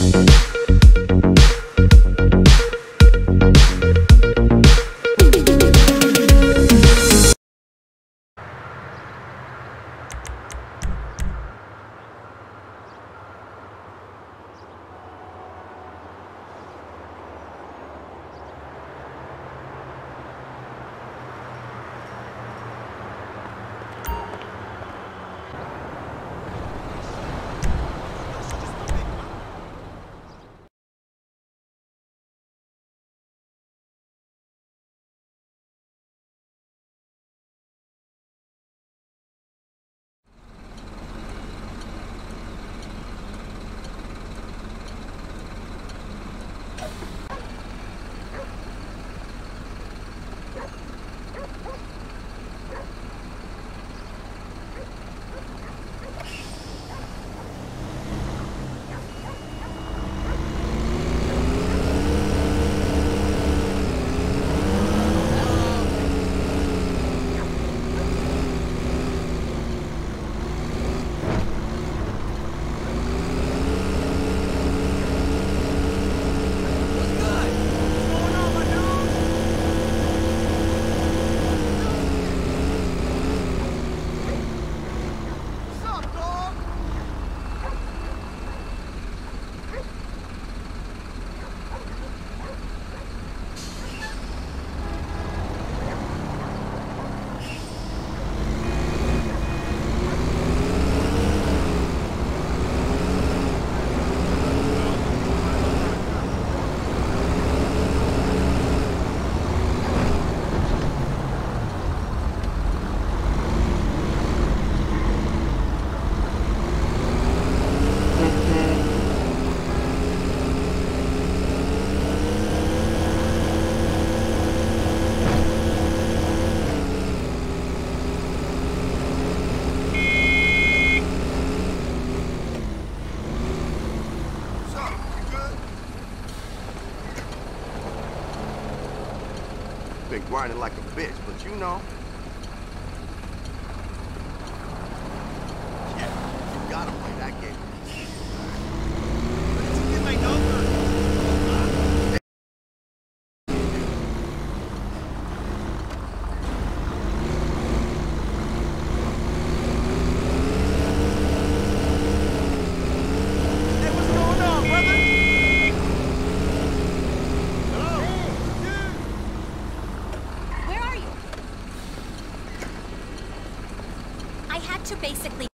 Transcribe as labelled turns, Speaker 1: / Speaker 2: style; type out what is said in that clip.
Speaker 1: Música grinding like a bitch, but you know.
Speaker 2: I had to basically.